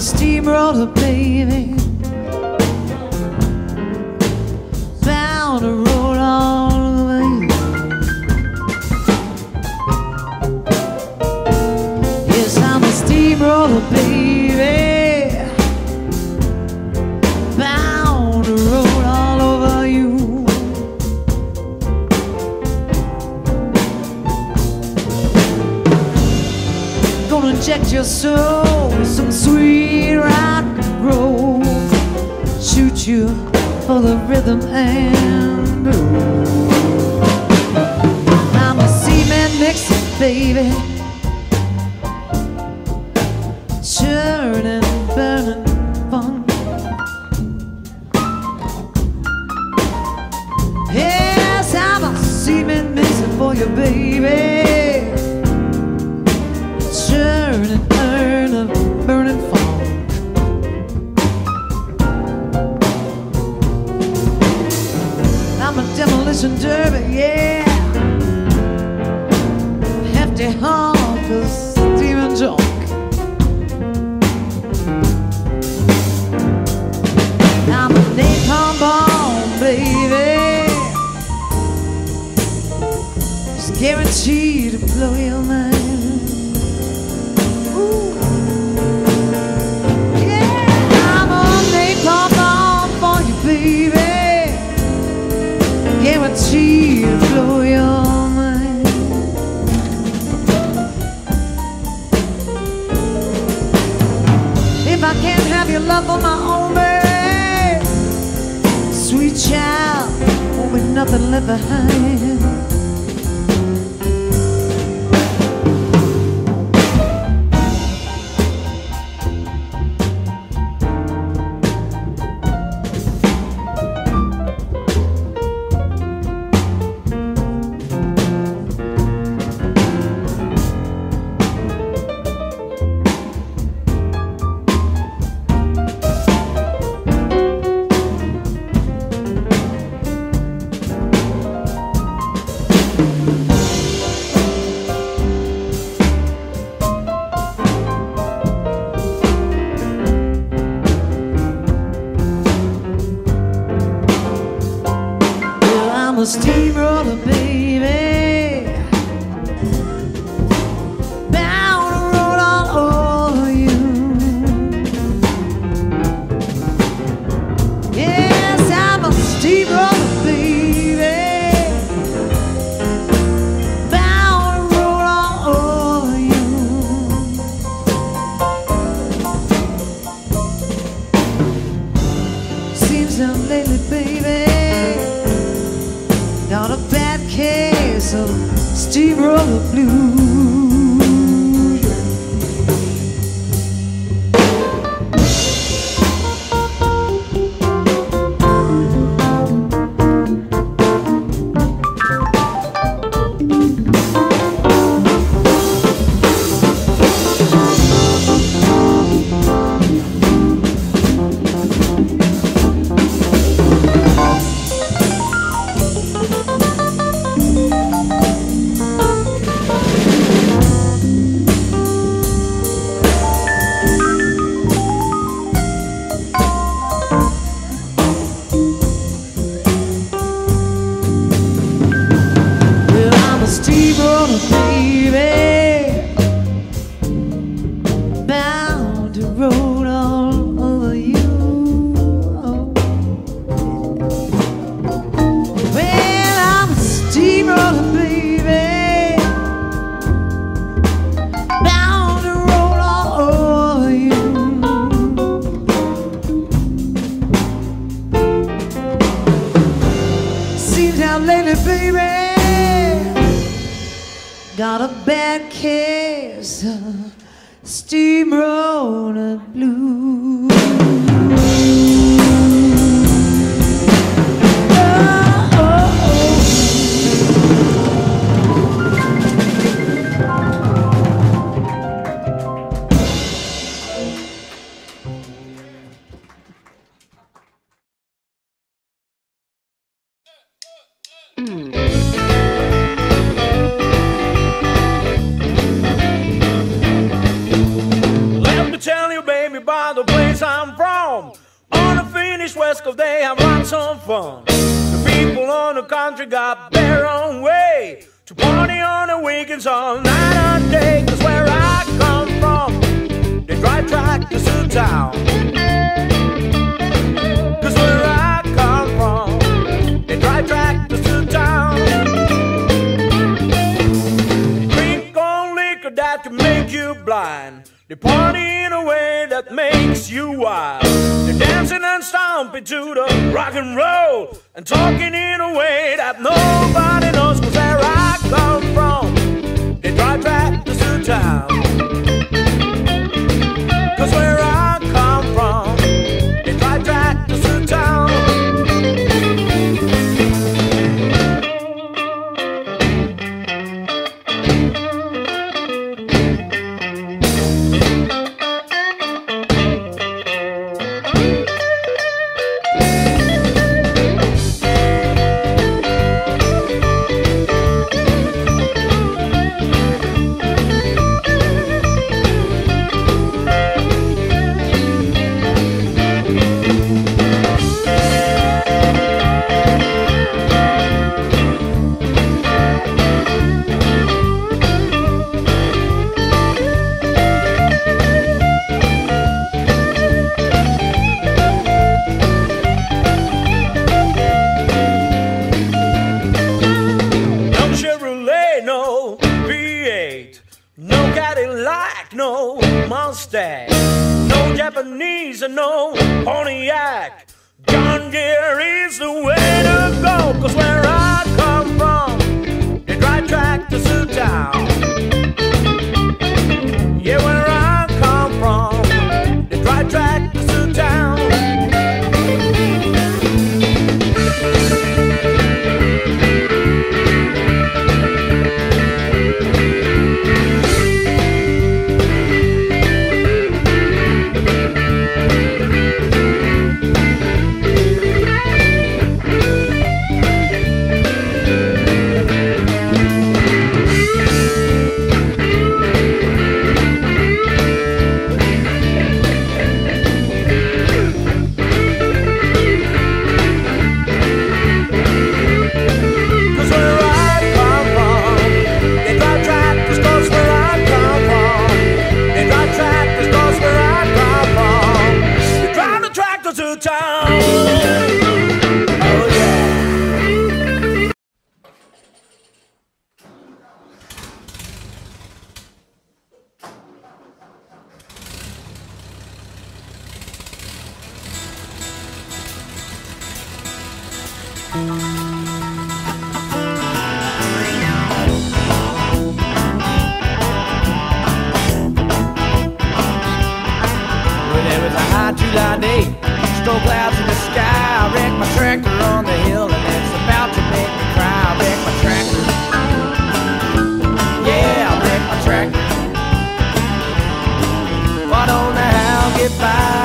a steamroller, baby. Bound to roll all the way. Yes, I'm a steamroller, baby. Bound to roll all over you. Gonna inject your soul. and blues. I'm a seaman mixing, baby. I'm a demolition derby, yeah. Hefty honk of steaming junk. I'm a napalm bomb, baby. It's guaranteed to blow your mind. left behind. about the place I'm from. On the Finnish west coast, they have lots of fun. The people on the country got their own way to party on the weekends all night and day. Cause where I come from, they drive track to town. Make you blind. They party in a way that makes you wild. They're dancing and stomping to the rock and roll and talking in a way that nobody knows. Cause where I And no July day, storm clouds in the sky. I wrecked my tractor on the hill, and it's about to make me cry. I wrecked my tractor. Yeah, I wrecked my tractor. I don't how get by,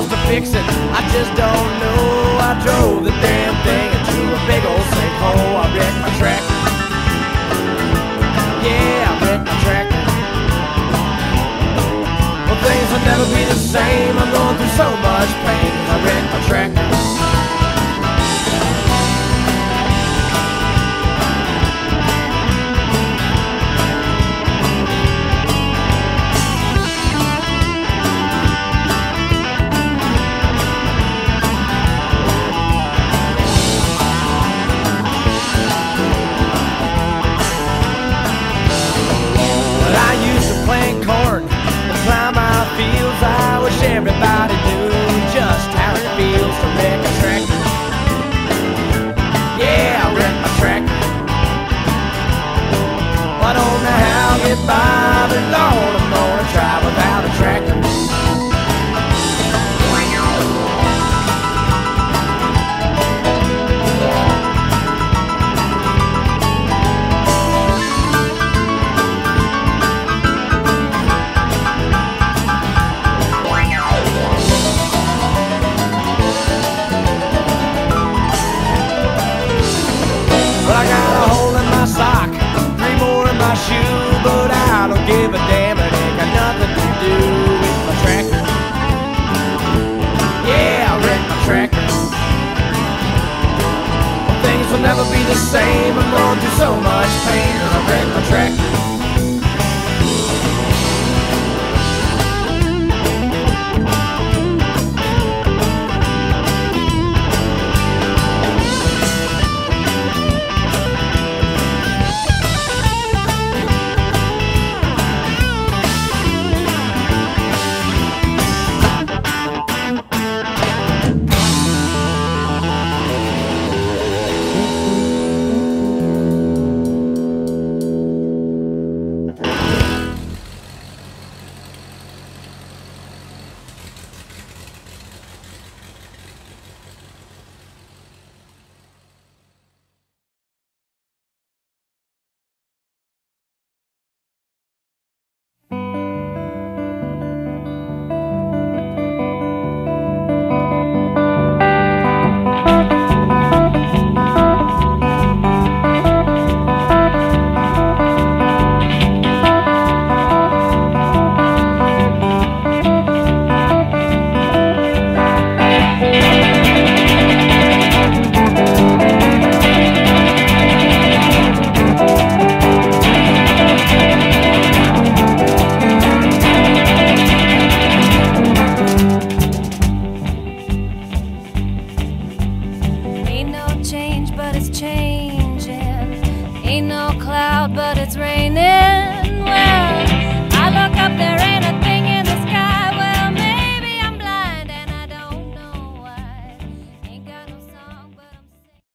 would to fix it, I just don't know. I drove the damn thing into a big old sinkhole. I wrecked my tractor. Yeah, I wrecked my tractor. Well, things will never be the same. I'm going through so much pain. I wrecked my tractor. my shoe, but I don't give a damn. It ain't got nothing to do with my tractor. Yeah, I wrecked my tractor. Things will never be the same. I'm going through so much pain, and I wrecked my tractor.